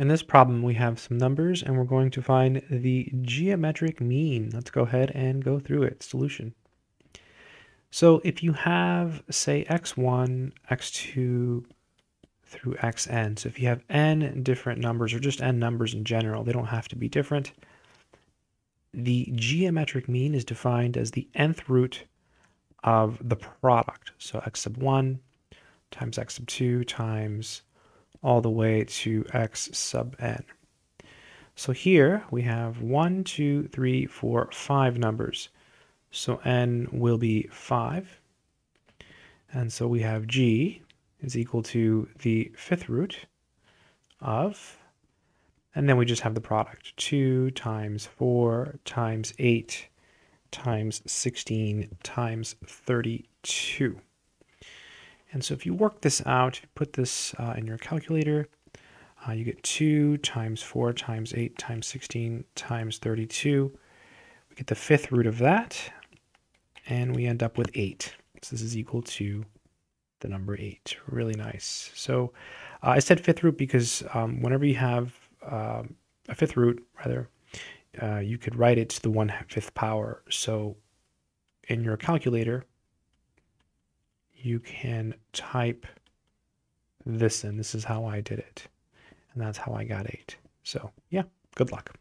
In this problem, we have some numbers and we're going to find the geometric mean. Let's go ahead and go through it. Solution. So if you have, say, x1, x2 through xn, so if you have n different numbers or just n numbers in general, they don't have to be different. The geometric mean is defined as the nth root of the product. So x sub 1 times x sub 2 times all the way to x sub n. So here we have one, two, three, four, five numbers. So n will be 5. And so we have g is equal to the fifth root of, and then we just have the product. 2 times 4 times 8 times 16 times 32. And so if you work this out, put this uh, in your calculator, uh, you get 2 times 4 times 8 times 16 times 32. We get the fifth root of that, and we end up with 8. So this is equal to the number 8. Really nice. So uh, I said fifth root because um, whenever you have uh, a fifth root, rather, uh, you could write it to the 1 fifth power. So in your calculator, you can type this in. This is how I did it. And that's how I got 8. So yeah, good luck.